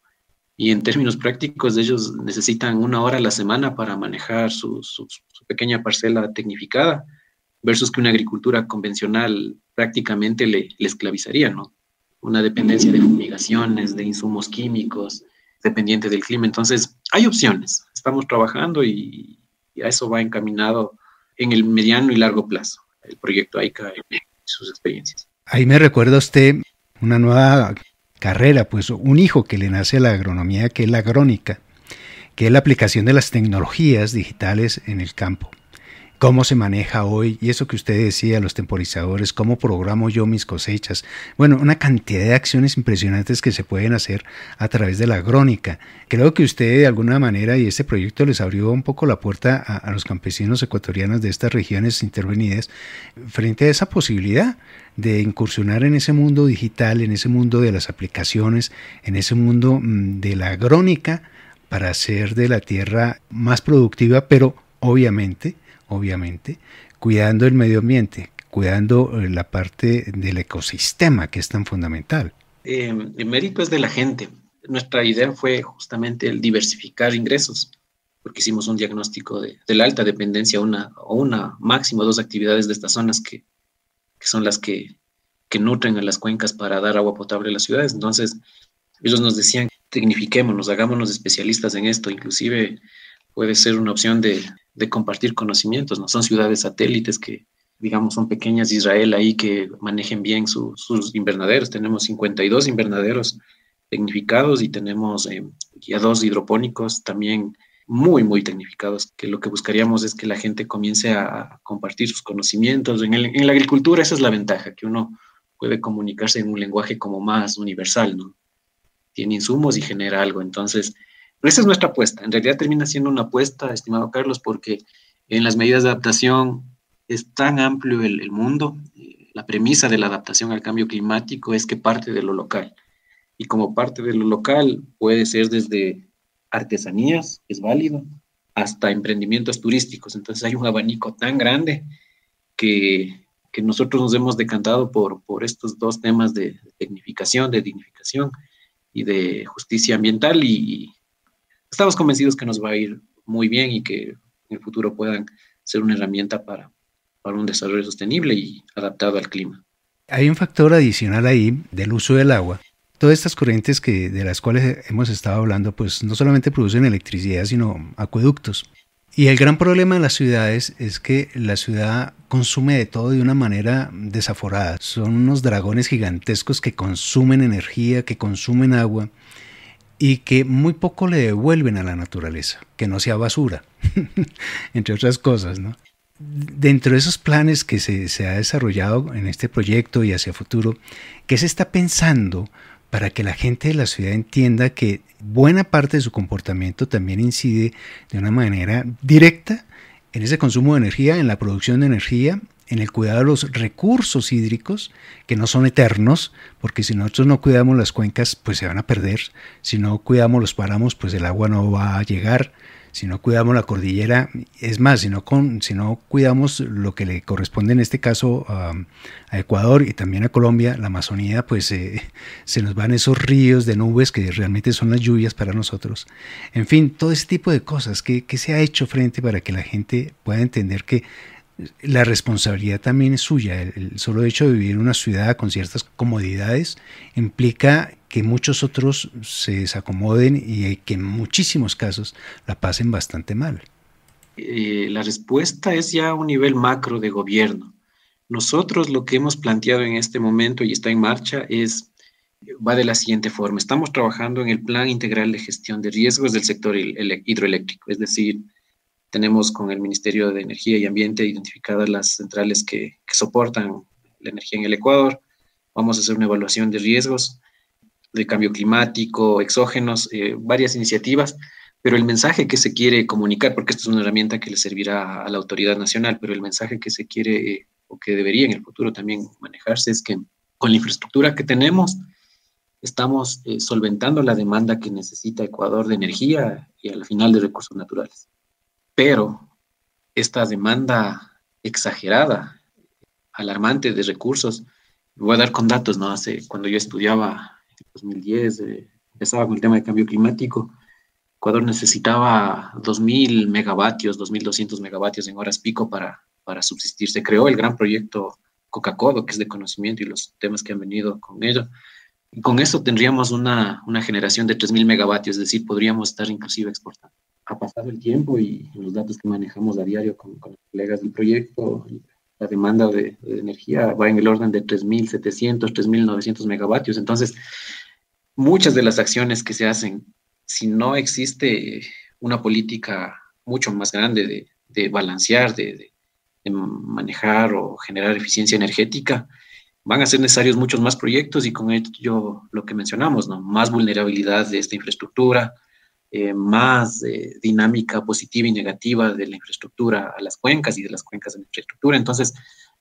y en términos prácticos ellos necesitan una hora a la semana para manejar su, pequeña parcela tecnificada versus que una agricultura convencional prácticamente le, esclavizaría, ¿no? Una dependencia de fumigaciones, de insumos químicos, dependiente del clima. Entonces, hay opciones. Estamos trabajando y, a eso va encaminado en el mediano y largo plazo el proyecto AICA y sus experiencias. Ahí me recuerda usted una nueva carrera, pues un hijo que le nace a la agronomía, que es la agrónica, que es la aplicación de las tecnologías digitales en el campo cómo se maneja hoy, y eso que usted decía, los temporizadores, cómo programo yo mis cosechas. Bueno, una cantidad de acciones impresionantes que se pueden hacer a través de la agrónica. Creo que usted de alguna manera y este proyecto les abrió un poco la puerta a, los campesinos ecuatorianos de estas regiones intervenidas frente a esa posibilidad de incursionar en ese mundo digital, en ese mundo de las aplicaciones, en ese mundo mm, de la agrónica para hacer de la tierra más productiva, pero obviamente obviamente, cuidando el medio ambiente, cuidando eh, la parte del ecosistema que es tan fundamental. Eh, el mérito es de la gente. Nuestra idea fue justamente el diversificar ingresos, porque hicimos un diagnóstico de, la alta dependencia una, o una máximo dos actividades de estas zonas que, son las que, que nutren a las cuencas para dar agua potable a las ciudades. Entonces, ellos nos decían, tecnifiquémonos, hagámonos especialistas en esto, inclusive puede ser una opción de, de compartir conocimientos, ¿no? Son ciudades satélites que, digamos, son pequeñas Israel ahí que manejen bien sus invernaderos. Tenemos 52 invernaderos tecnificados y tenemos eh, ya dos hidropónicos también muy, muy tecnificados, que lo que buscaríamos es que la gente comience a compartir sus conocimientos. En, en la agricultura esa es la ventaja, que uno puede comunicarse en un lenguaje como más universal, ¿no? Tiene insumos y genera algo. Entonces, esa es nuestra apuesta. En realidad termina siendo una apuesta, estimado Carlos, porque en las medidas de adaptación es tan amplio el, mundo. Eh, la premisa de la adaptación al cambio climático es que parte de lo local. Y como parte de lo local puede ser desde artesanías, es válido, hasta emprendimientos turísticos. Entonces hay un abanico tan grande que, que nosotros nos hemos decantado por, por estos dos temas de, de tecnificación, de dignificación y de justicia ambiental y, estamos convencidos que nos va a ir muy bien y que en el futuro puedan ser una herramienta para, para un desarrollo sostenible y adaptado al clima. Hay un factor adicional ahí del uso del agua. Todas estas corrientes que, de las cuales hemos estado hablando, pues no solamente producen electricidad, sino acueductos. Y el gran problema de las ciudades es que la ciudad consume de todo de una manera desaforada. Son unos dragones gigantescos que consumen energía, que consumen agua y que muy poco le devuelven a la naturaleza, que no sea basura, entre otras cosas, ¿no? Dentro de esos planes que se, se, ha desarrollado en este proyecto y hacia futuro, ¿qué se está pensando para que la gente de la ciudad entienda que buena parte de su comportamiento también incide de una manera directa en ese consumo de energía, en la producción de energía en el cuidado de los recursos hídricos, que no son eternos, porque si nosotros no cuidamos las cuencas, pues se van a perder. Si no cuidamos los páramos, pues el agua no va a llegar. Si no cuidamos la cordillera, es más, si no, con, si no cuidamos lo que le corresponde en este caso a Ecuador y también a Colombia, la Amazonía, pues eh, se nos van esos ríos de nubes que realmente son las lluvias para nosotros. En fin, todo ese tipo de cosas que, que se ha hecho frente para que la gente pueda entender que la responsabilidad también es suya. El, solo hecho de vivir en una ciudad con ciertas comodidades implica que muchos otros se desacomoden y que en muchísimos casos la pasen bastante mal. Eh, la respuesta es ya a un nivel macro de gobierno. Nosotros lo que hemos planteado en este momento y está en marcha es, va de la siguiente forma. Estamos trabajando en el Plan Integral de Gestión de Riesgos del sector hidroeléctrico, es decir, tenemos con el Ministerio de Energía y Ambiente identificadas las centrales que, soportan la energía en el Ecuador. Vamos a hacer una evaluación de riesgos de cambio climático, exógenos, eh, varias iniciativas, pero el mensaje que se quiere comunicar, porque esto es una herramienta que le servirá a la autoridad nacional, pero el mensaje que se quiere eh, o que debería en el futuro también manejarse es que con la infraestructura que tenemos, estamos eh, solventando la demanda que necesita Ecuador de energía y al final de recursos naturales. Pero esta demanda exagerada, alarmante de recursos, voy a dar con datos, ¿no? Hace, cuando yo estudiaba en 2010, eh, empezaba con el tema de cambio climático, Ecuador necesitaba 2.000 megavatios, 2.200 megavatios en horas pico para, para subsistir. Se creó el gran proyecto Coca-Cola, que es de conocimiento y los temas que han venido con ello. Y con eso tendríamos una, una generación de 3.000 megavatios, es decir, podríamos estar inclusive exportando ha pasado el tiempo y los datos que manejamos a diario con, con los colegas del proyecto, la demanda de, energía va en el orden de 3.700, 3.900 megavatios. Entonces, muchas de las acciones que se hacen, si no existe una política mucho más grande de, balancear, de, manejar o generar eficiencia energética, van a ser necesarios muchos más proyectos y con ello lo que mencionamos, ¿no? más vulnerabilidad de esta infraestructura, eh, más eh, dinámica positiva y negativa de la infraestructura a las cuencas y de las cuencas a la infraestructura. Entonces,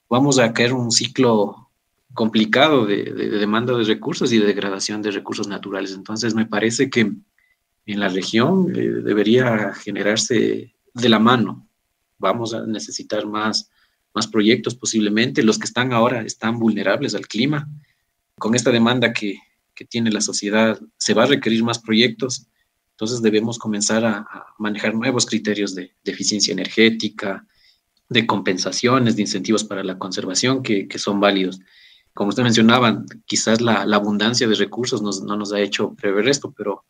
vamos a caer un ciclo complicado de, demanda de recursos y de degradación de recursos naturales. Entonces, me parece que en la región eh, debería generarse de la mano. Vamos a necesitar más, más proyectos posiblemente. Los que están ahora están vulnerables al clima. Con esta demanda que, que tiene la sociedad, se va a requerir más proyectos entonces debemos comenzar a, manejar nuevos criterios de, eficiencia energética, de compensaciones, de incentivos para la conservación que, son válidos. Como usted mencionaba, quizás la, abundancia de recursos no nos ha hecho prever esto, pero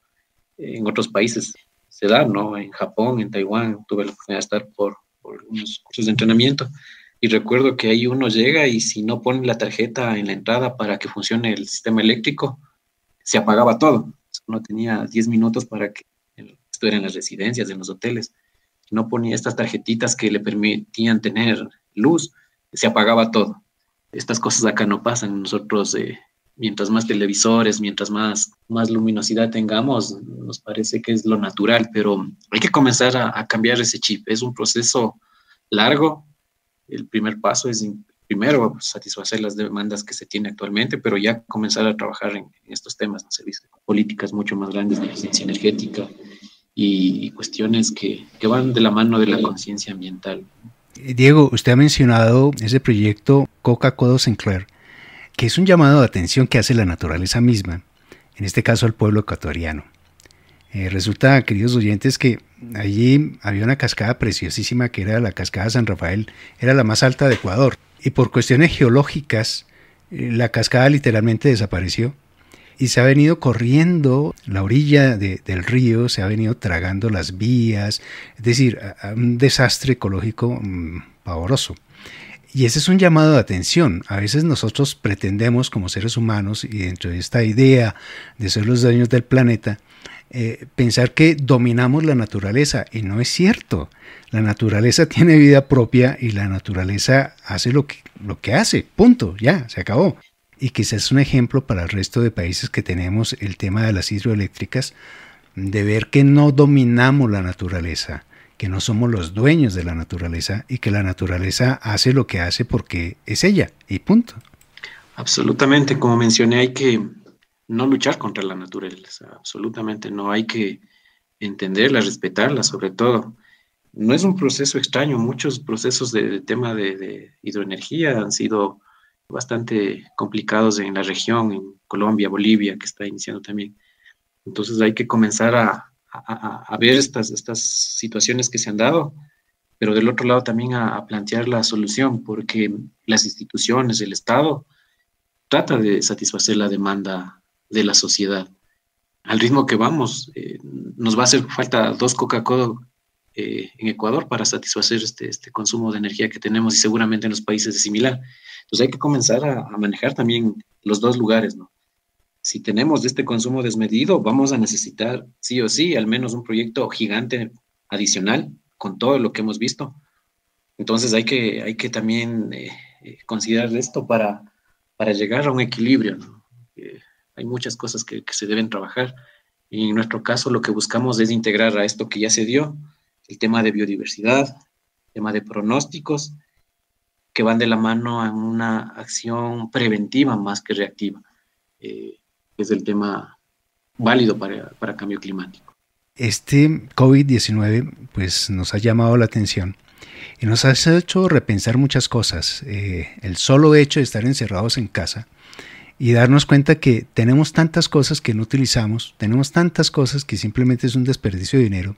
en otros países se da, ¿no? En Japón, en Taiwán, tuve la oportunidad de estar por, por unos cursos de entrenamiento y recuerdo que ahí uno llega y si no pone la tarjeta en la entrada para que funcione el sistema eléctrico, se apagaba todo no tenía 10 minutos para que estuviera en las residencias, en los hoteles. No ponía estas tarjetitas que le permitían tener luz, se apagaba todo. Estas cosas acá no pasan. Nosotros, eh, mientras más televisores, mientras más, más luminosidad tengamos, nos parece que es lo natural, pero hay que comenzar a cambiar ese chip. Es un proceso largo. El primer paso es primero satisfacer las demandas que se tiene actualmente, pero ya comenzar a trabajar en, estos temas, políticas mucho más grandes de eficiencia energética y, cuestiones que, que, van de la mano de la conciencia ambiental. Eh, Diego, usted ha mencionado ese proyecto Coca-Cola Sinclair, que es un llamado de atención que hace la naturaleza misma, en este caso al pueblo ecuatoriano. Eh, resulta, queridos oyentes, que allí había una cascada preciosísima que era la cascada San Rafael, era la más alta de Ecuador y por cuestiones geológicas eh, la cascada literalmente desapareció y se ha venido corriendo la orilla del río, se ha venido tragando las vías, es decir, un desastre ecológico mm, pavoroso. Y ese es un llamado de atención. A veces nosotros pretendemos como seres humanos y dentro de esta idea de ser los dueños del planeta, eh, pensar que dominamos la naturaleza y no es cierto. La naturaleza tiene vida propia y la naturaleza hace lo que, lo que hace, punto, ya, se acabó. Y quizás es un ejemplo para el resto de países que tenemos el tema de las hidroeléctricas, de ver que no dominamos la naturaleza, que no somos los dueños de la naturaleza y que la naturaleza hace lo que hace porque es ella y punto. Absolutamente, como mencioné, hay que no luchar contra la naturaleza, absolutamente no, hay que entenderla, respetarla sobre todo. No es un proceso extraño, muchos procesos de, tema de, hidroenergía han sido bastante complicados en la región, en Colombia, Bolivia, que está iniciando también. Entonces hay que comenzar a, ver estas, estas situaciones que se han dado, pero del otro lado también a, plantear la solución, porque las instituciones, el Estado, trata de satisfacer la demanda de la sociedad. Al ritmo que vamos, eh, nos va a hacer falta dos Coca-Cola eh, en Ecuador para satisfacer este, este, consumo de energía que tenemos y seguramente en los países es similar. Entonces hay que comenzar a, manejar también los dos lugares, ¿no? Si tenemos este consumo desmedido, vamos a necesitar sí o sí al menos un proyecto gigante adicional con todo lo que hemos visto. Entonces hay que, hay que también eh, considerar esto para, para llegar a un equilibrio. Hay muchas cosas que, se deben trabajar. Y en nuestro caso lo que buscamos es integrar a esto que ya se dio, el tema de biodiversidad, el tema de pronósticos, que van de la mano en una acción preventiva más que reactiva, eh, es el tema válido para, para cambio climático. Este COVID-19 pues nos ha llamado la atención y nos ha hecho repensar muchas cosas. Eh, el solo hecho de estar encerrados en casa y darnos cuenta que tenemos tantas cosas que no utilizamos, tenemos tantas cosas que simplemente es un desperdicio de dinero,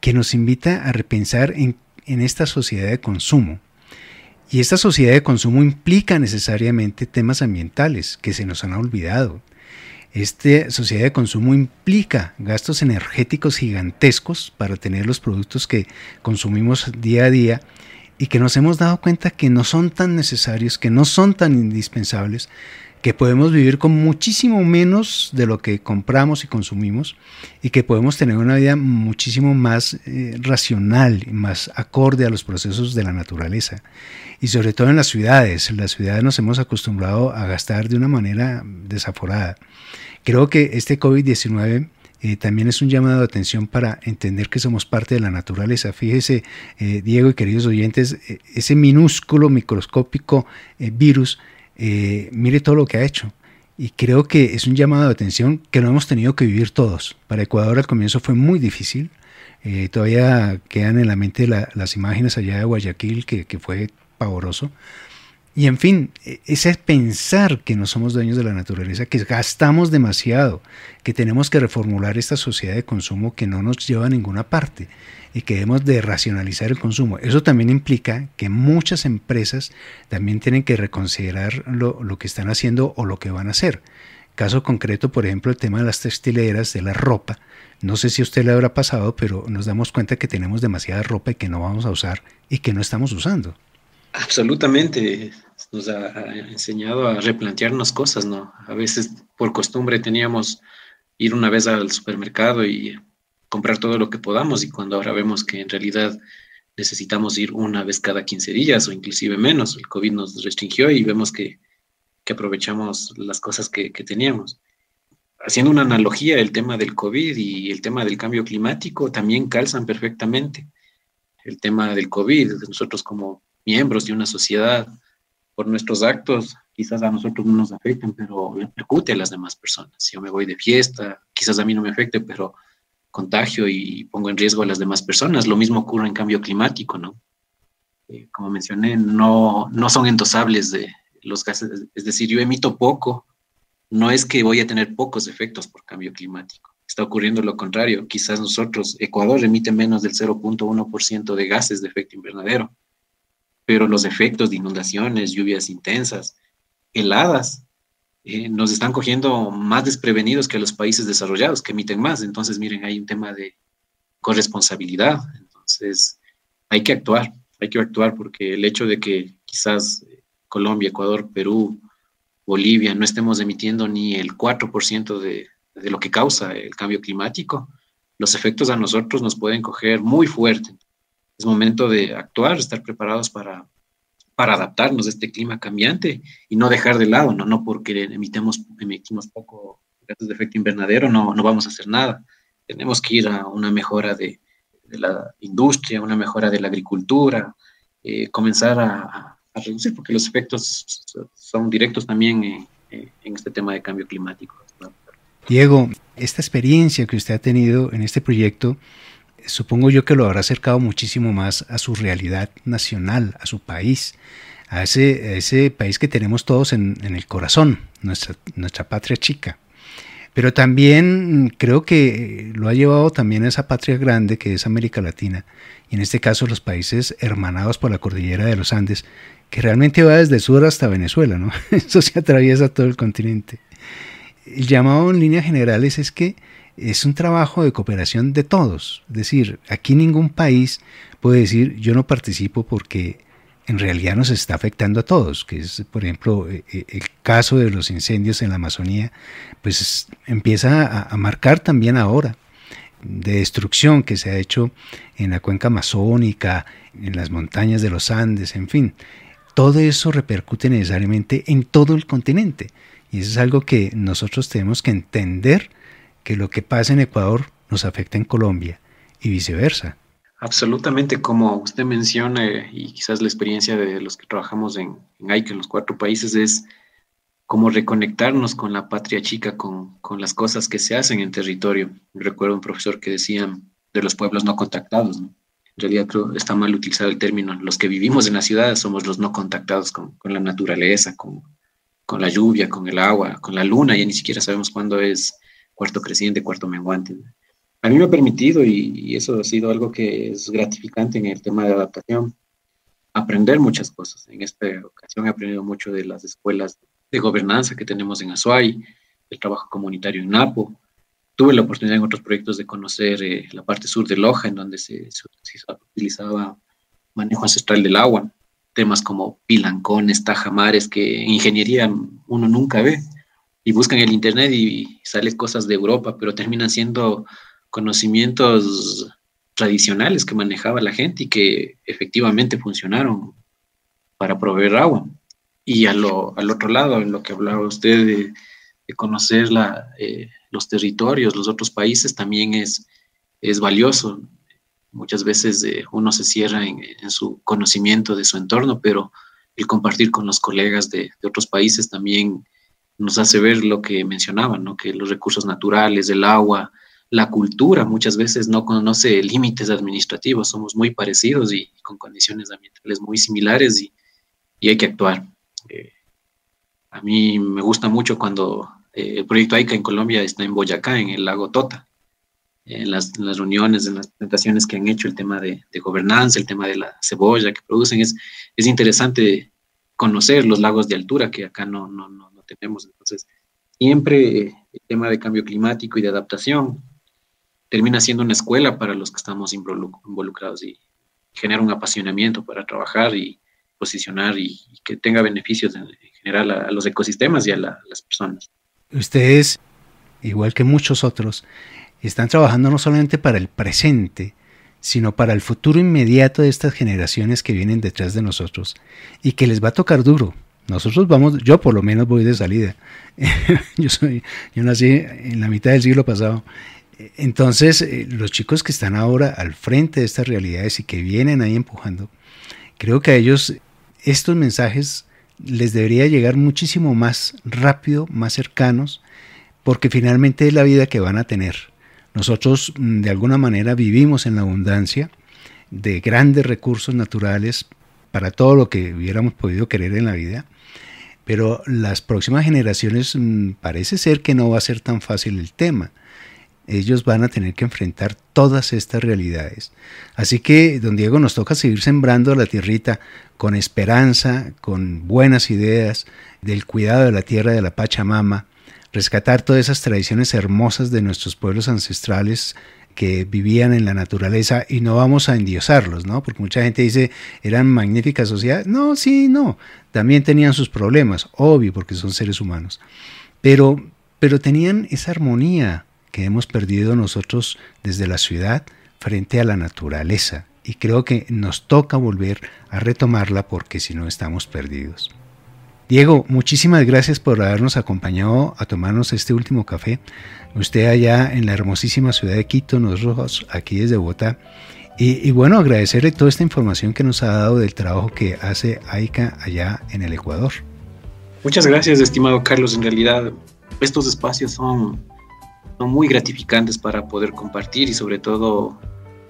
que nos invita a repensar en, esta sociedad de consumo. Y esta sociedad de consumo implica necesariamente temas ambientales que se nos han olvidado. Esta sociedad de consumo implica gastos energéticos gigantescos para tener los productos que consumimos día a día y que nos hemos dado cuenta que no son tan necesarios, que no son tan indispensables, que podemos vivir con muchísimo menos de lo que compramos y consumimos y que podemos tener una vida muchísimo más eh, racional más acorde a los procesos de la naturaleza. Y sobre todo en las ciudades. En las ciudades nos hemos acostumbrado a gastar de una manera desaforada. Creo que este COVID-19 eh, también es un llamado de atención para entender que somos parte de la naturaleza. Fíjese, eh, Diego y queridos oyentes, ese minúsculo, microscópico virus eh, mire todo lo que ha hecho. Y creo que es un llamado de atención que no hemos tenido que vivir todos. Para Ecuador al comienzo fue muy difícil. Eh, todavía quedan en la mente las imágenes allá de Guayaquil, que, que fue pavoroso. Y en fin, e, ese es pensar que no somos dueños de la naturaleza, que gastamos demasiado, que tenemos que reformular esta sociedad de consumo que no nos lleva a ninguna parte y que debemos de racionalizar el consumo. Eso también implica que muchas empresas también tienen que reconsiderar lo, lo que están haciendo o lo que van a hacer. Caso concreto, por ejemplo, el tema de las textileras, de la ropa. No sé si a usted le habrá pasado, pero nos damos cuenta que tenemos demasiada ropa y que no vamos a usar y que no estamos usando. Absolutamente, nos ha, enseñado a replantearnos cosas, ¿no? A veces por costumbre teníamos ir una vez al supermercado y comprar todo lo que podamos y cuando ahora vemos que en realidad necesitamos ir una vez cada 15 días o inclusive menos, el COVID nos restringió y vemos que, que aprovechamos las cosas que, que teníamos. Haciendo una analogía, el tema del COVID y el tema del cambio climático también calzan perfectamente. El tema del COVID, nosotros como miembros de una sociedad, por nuestros actos, quizás a nosotros no nos afecten, pero repercute a las demás personas. Si yo me voy de fiesta, quizás a mí no me afecte, pero contagio y pongo en riesgo a las demás personas. Lo mismo ocurre en cambio climático, ¿no? Eh, como mencioné, no, no son endosables de los gases, es decir, yo emito poco, no es que voy a tener pocos efectos por cambio climático. Está ocurriendo lo contrario. Quizás nosotros, Ecuador emite menos del 0.1% de gases de efecto invernadero pero los efectos de inundaciones, lluvias intensas, heladas, eh, nos están cogiendo más desprevenidos que los países desarrollados que emiten más. Entonces, miren, hay un tema de corresponsabilidad. Entonces, hay que actuar, hay que actuar porque el hecho de que quizás eh, Colombia, Ecuador, Perú, Bolivia no estemos emitiendo ni el 4% de, de lo que causa el cambio climático, los efectos a nosotros nos pueden coger muy fuerte es momento de actuar, estar preparados para, para adaptarnos a este clima cambiante y no dejar de lado, no, no porque emitemos, emitimos poco gases de efecto invernadero, no, no vamos a hacer nada. Tenemos que ir a una mejora de, de la industria, una mejora de la agricultura, eh, comenzar a, a, reducir, porque los efectos son directos también en, en este tema de cambio climático. Diego, esta experiencia que usted ha tenido en este proyecto, supongo yo que lo habrá acercado muchísimo más a su realidad nacional, a su país, a ese, país que tenemos todos en, el corazón, nuestra, nuestra patria chica. Pero también creo que lo ha llevado también a esa patria grande que es América Latina, y en este caso los países hermanados por la cordillera de los Andes, que realmente va desde sur hasta Venezuela, ¿no? Eso se atraviesa todo el continente. El llamado en líneas generales es que es un trabajo de cooperación de todos. Es decir, aquí ningún país puede decir yo no participo porque en realidad nos está afectando a todos, que es, por ejemplo, e, e, el caso de los incendios en la Amazonía, pues empieza a, marcar también ahora de destrucción que se ha hecho en la cuenca amazónica, en las montañas de los Andes, en fin. Todo eso repercute necesariamente en todo el continente. Y eso es algo que nosotros tenemos que entender que lo que pasa en Ecuador nos afecta en Colombia y viceversa. Absolutamente, como usted menciona, y quizás la experiencia de los que trabajamos en, en AIC, en los cuatro países, es como reconectarnos con la patria chica, con, con las cosas que se hacen en territorio. Recuerdo un profesor que decía de los pueblos no contactados. ¿no? En realidad está mal utilizado el término. Los que vivimos en la ciudad somos los no contactados con, con la naturaleza, con, con la lluvia, con el agua, con la luna. Ya ni siquiera sabemos cuándo es cuarto creciente, cuarto menguante. A mí me ha permitido, y, eso ha sido algo que es gratificante en el tema de adaptación, aprender muchas cosas. En esta ocasión he aprendido mucho de las escuelas de gobernanza que tenemos en Azuay, el trabajo comunitario en Napo. Tuve la oportunidad en otros proyectos de conocer eh, la parte sur de Loja, en donde se, se, utilizaba manejo ancestral del agua. temas como pilancones, tajamares, que en ingeniería uno nunca ve. Y buscan el Internet y salen cosas de Europa, pero terminan siendo conocimientos tradicionales que manejaba la gente y que efectivamente funcionaron para proveer agua. Y a lo, al otro lado, en lo que hablaba usted de, conocer la, eh, los territorios, los otros países, también es, es valioso. Muchas veces eh, uno se cierra en, su conocimiento de su entorno, pero el compartir con los colegas de, de, otros países también nos hace ver lo que mencionaban, ¿no? que los recursos naturales, el agua, la cultura muchas veces no conoce límites administrativos, somos muy parecidos y, con condiciones ambientales muy similares y, hay que actuar. Eh, a mí me gusta mucho cuando eh, el proyecto AICA en Colombia está en Boyacá, en el lago Tota. En las, reuniones, en las presentaciones que han hecho, el tema de, gobernanza, el tema de la cebolla que producen, es, es interesante conocer los lagos de altura que acá no tenemos. Entonces, siempre el tema de cambio climático y de adaptación termina siendo una escuela para los que estamos involucrados y genera un apasionamiento para trabajar y posicionar y, que tenga beneficios en, general a, los ecosistemas y a, las personas. Ustedes, igual que muchos otros, están trabajando no solamente para el presente, sino para el futuro inmediato de estas generaciones que vienen detrás de nosotros y que les va a tocar duro. Nosotros vamos, yo por lo menos voy de salida. yo soy, yo nací en la mitad del siglo pasado entonces, eh, los chicos que están ahora al frente de estas realidades y que vienen ahí empujando, creo que a ellos estos mensajes les debería llegar muchísimo más rápido, más cercanos, porque finalmente es la vida que van a tener. Nosotros mm, de alguna manera vivimos en la abundancia de grandes recursos naturales para todo lo que hubiéramos podido querer en la vida, pero las próximas generaciones mm, parece ser que no va a ser tan fácil el tema ellos van a tener que enfrentar todas estas realidades. Así que, don Diego, nos toca seguir sembrando la tierrita con esperanza, con buenas ideas del cuidado de la tierra de la Pachamama, rescatar todas esas tradiciones hermosas de nuestros pueblos ancestrales que vivían en la naturaleza y no vamos a endiosarlos, ¿no? Porque mucha gente dice, eran magníficas sociedades. No, sí, no. También tenían sus problemas, obvio, porque son seres humanos. Pero, pero tenían esa armonía, que hemos perdido nosotros desde la ciudad frente a la naturaleza. Y creo que nos toca volver a retomarla porque si no estamos perdidos. Diego, muchísimas gracias por habernos acompañado a tomarnos este último café. Usted allá en la hermosísima ciudad de Quito, nosotros aquí desde Bogotá. Y, bueno, agradecerle toda esta información que nos ha dado del trabajo que hace AICA allá en el Ecuador. Muchas gracias, estimado Carlos. En realidad, estos espacios son muy gratificantes para poder compartir y sobre todo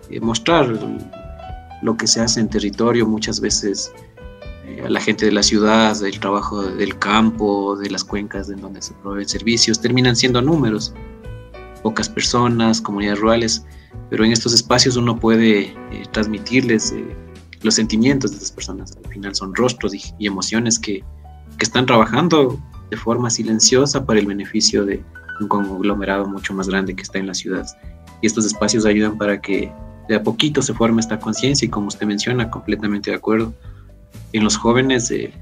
eh, mostrar lo que se hace en territorio muchas veces a la gente de la ciudad, del trabajo del campo, de las cuencas en donde se proveen servicios, terminan siendo números, pocas personas, comunidades rurales, pero en estos espacios uno puede eh, transmitirles los sentimientos de esas personas. Al final son rostros y, y emociones que, que están trabajando de forma silenciosa para el beneficio de, un conglomerado mucho más grande que está en la ciudad. Y estos espacios ayudan para que de a poquito se forme esta conciencia y como usted menciona, completamente de acuerdo, en los jóvenes eh,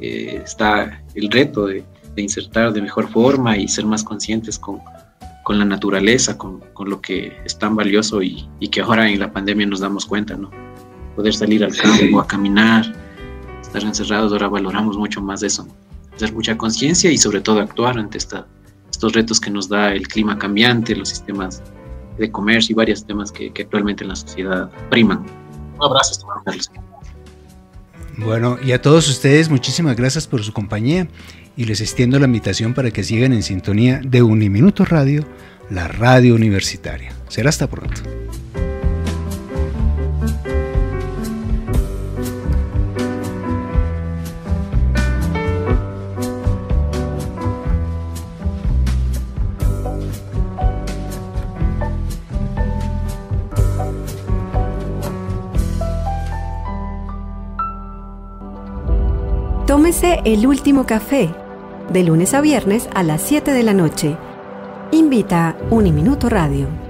eh, está el reto de, insertar de mejor forma y ser más conscientes con, con la naturaleza, con, con, lo que es tan valioso y, y, que ahora en la pandemia nos damos cuenta, ¿no? Poder salir al campo, a caminar, estar encerrados, ahora valoramos mucho más eso, hacer mucha conciencia y sobre todo actuar ante esta estos retos que nos da el clima cambiante, los sistemas de comercio y varios temas que, actualmente en la sociedad priman. Un abrazo, Carlos. Bueno, y a todos ustedes muchísimas gracias por su compañía y les extiendo la invitación para que sigan en sintonía de Uniminuto Radio, la radio universitaria. Será hasta pronto. Tómese el último café, de lunes a viernes a las 7 de la noche. Invita Uniminuto Radio.